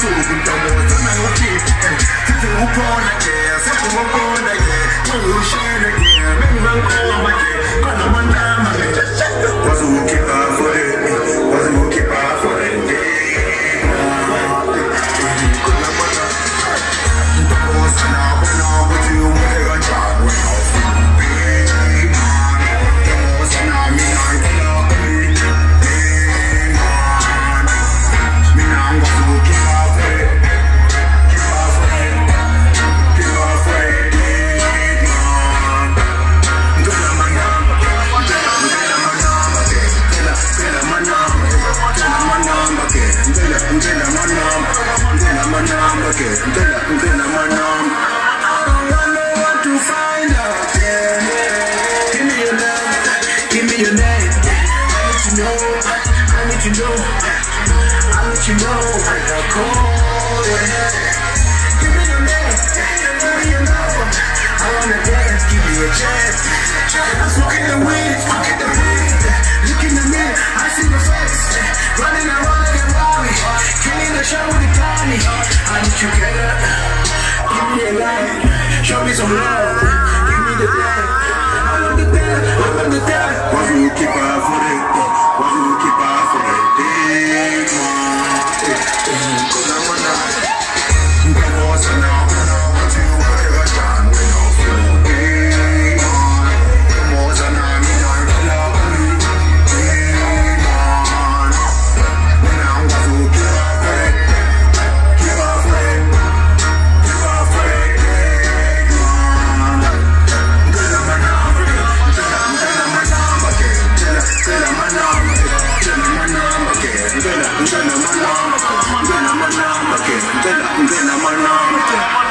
suku ntombazana ukhiphe sithi ukhona ke sithi ukhona ke ngishele ke bengibanqoma manamba um, I don't want to find out yeah. Give me your give me your I need to know, I need to know I need to know when I call. Give me your give me your I wanna give me a chance I'm smoking the weed you get up Give me a light. Show me some love. Give me the light in the mouth.